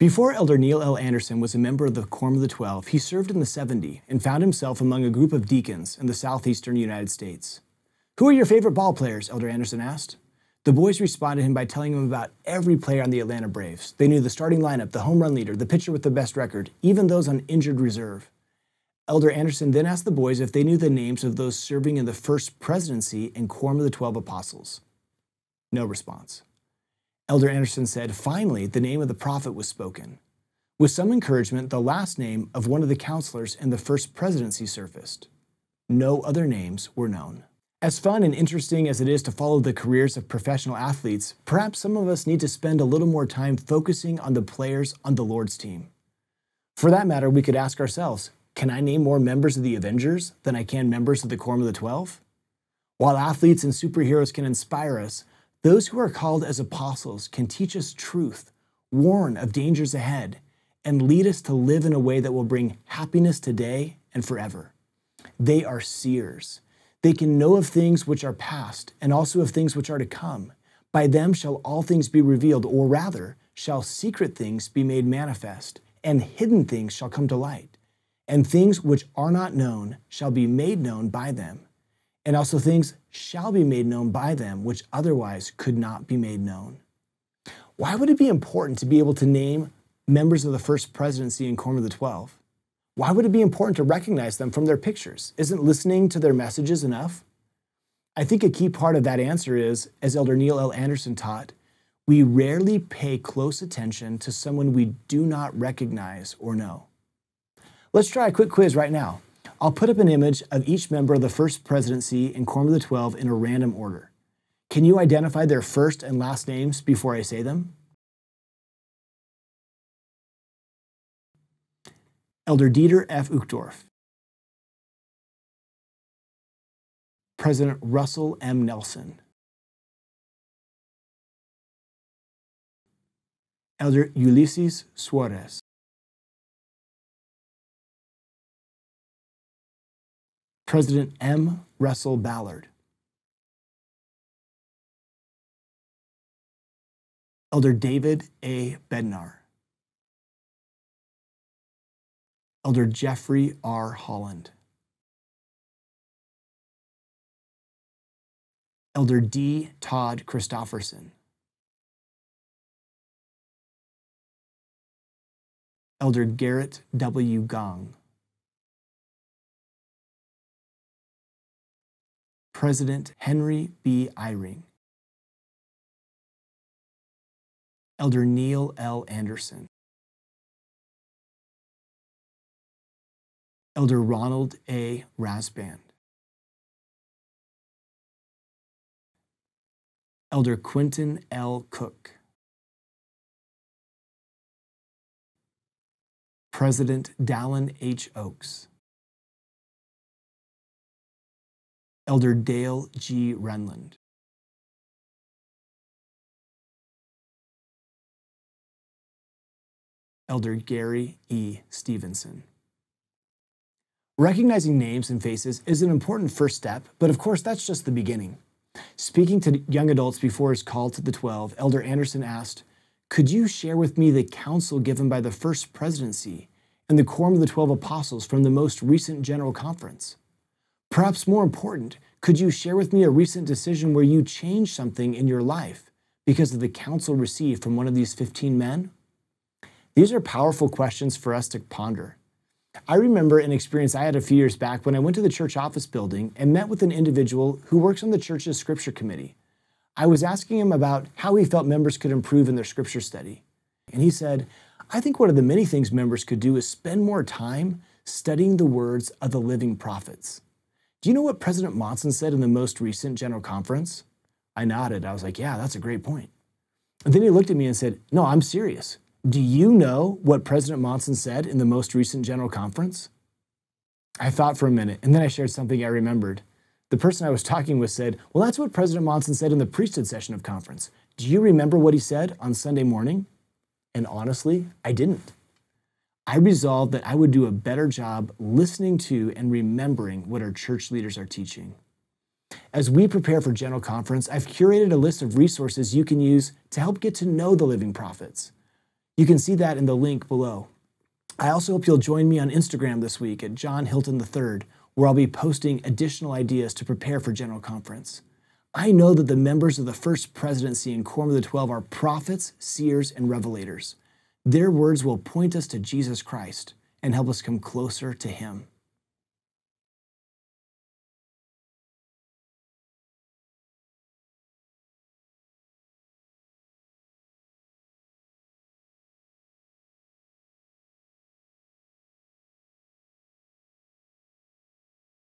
Before Elder Neil L. Andersen was a member of the Quorum of the Twelve, he served in the 70 and found himself among a group of deacons in the southeastern United States. Who are your favorite ball players? Elder Andersen asked. The boys responded to him by telling him about every player on the Atlanta Braves. They knew the starting lineup, the home run leader, the pitcher with the best record, even those on injured reserve. Elder Andersen then asked the boys if they knew the names of those serving in the first presidency and Quorum of the Twelve Apostles. No response. Elder Andersen said, Finally, the name of the prophet was spoken. With some encouragement, the last name of one of the counselors in the first presidency surfaced. No other names were known. As fun and interesting as it is to follow the careers of professional athletes, perhaps some of us need to spend a little more time focusing on the players on the Lord's team. For that matter, we could ask ourselves can I name more members of the Avengers than I can members of the Quorum of the Twelve? While athletes and superheroes can inspire us, those who are called as apostles can teach us truth, warn of dangers ahead, and lead us to live in a way that will bring happiness today and forever. They are seers. They can know of things which are past and also of things which are to come. By them shall all things be revealed, or rather, shall secret things be made manifest, and hidden things shall come to light. And things which are not known shall be made known by them and also things shall be made known by them which otherwise could not be made known. Why would it be important to be able to name members of the first presidency and Quorum of the Twelve? Why would it be important to recognize them from their pictures? Isn't listening to their messages enough? I think a key part of that answer is, as Elder Neil L. Andersen taught, we rarely pay close attention to someone we do not recognize or know. Let's try a quick quiz right now. I'll put up an image of each member of the First Presidency and Quorum of the Twelve in a random order. Can you identify their first and last names before I say them? Elder Dieter F. Uchtdorf. President Russell M. Nelson. Elder Ulisses Soares. President M. Russell Ballard. Elder David A. Bednar. Elder Jeffrey R. Holland. Elder D. Todd Christofferson. Elder Gerrit W. Gong. President Henry B. Eyring, Elder Neil L. Andersen, Elder Ronald A. Rasband, Elder Quentin L. Cook, President Dallin H. Oaks, Elder Dale G. Renlund. Elder Gary E. Stevenson. Recognizing names and faces is an important first step, but of course, that's just the beginning. Speaking to young adults before his call to the 12, Elder Andersen asked, Could you share with me the counsel given by the first presidency and the Quorum of the Twelve Apostles from the most recent General Conference? Perhaps more important, could you share with me a recent decision where you changed something in your life because of the counsel received from one of these 15 men? These are powerful questions for us to ponder. I remember an experience I had a few years back when I went to the church office building and met with an individual who works on the church's scripture committee. I was asking him about how he felt members could improve in their scripture study. And he said, I think one of the many things members could do is spend more time studying the words of the living prophets. Do you know what President Monson said in the most recent General Conference? I nodded. I was like, Yeah, that's a great point. And then he looked at me and said, No, I'm serious. Do you know what President Monson said in the most recent General Conference? I thought for a minute, and then I shared something I remembered. The person I was talking with said, Well, that's what President Monson said in the priesthood session of conference. Do you remember what he said on Sunday morning? And honestly, I didn't. I resolved that I would do a better job listening to and remembering what our church leaders are teaching. As we prepare for General Conference, I've curated a list of resources you can use to help get to know the living prophets. You can see that in the link below. I also hope you'll join me on Instagram this week at John Hilton III, where I'll be posting additional ideas to prepare for General Conference. I know that the members of the First Presidency and Quorum of the Twelve are prophets, seers, and revelators. Their words will point us to Jesus Christ and help us come closer to Him.